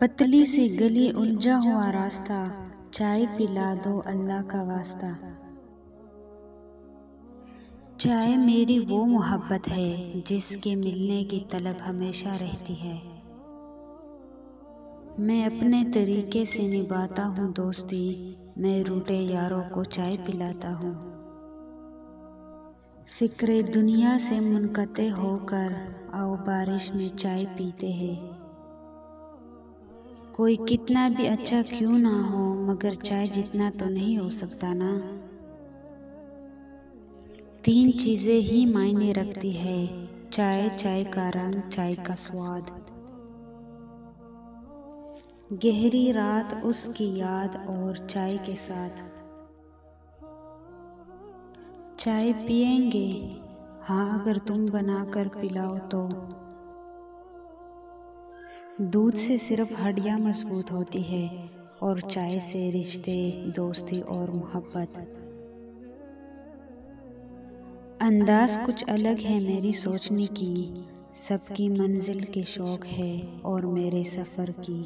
पतली सी गली उलझा हुआ रास्ता चाय पिला दो अल्लाह का वास्ता। चाय मेरी वो मोहब्बत है जिसके मिलने की तलब हमेशा रहती है। मैं अपने तरीके से निभाता हूँ दोस्ती। मैं रूटे यारों को चाय पिलाता हूँ। फ़िक्र दुनिया से मुनकते होकर आओ बारिश में चाय पीते हैं। कोई कितना भी अच्छा क्यों ना हो, मगर चाय जितना तो नहीं हो सकता ना। तीन चीज़ें ही मायने रखती है, चाय चाय का रंग, चाय का स्वाद। गहरी रात उसकी याद और चाय के साथ। चाय पियेंगे हाँ अगर तुम बनाकर पिलाओ तो। दूध से सिर्फ़ हड्डियाँ मज़बूत होती है और चाय से रिश्ते, दोस्ती और मोहब्बत। अंदाज कुछ अलग है मेरी सोचने की। सबकी मंजिल के शौक है और मेरे सफ़र की।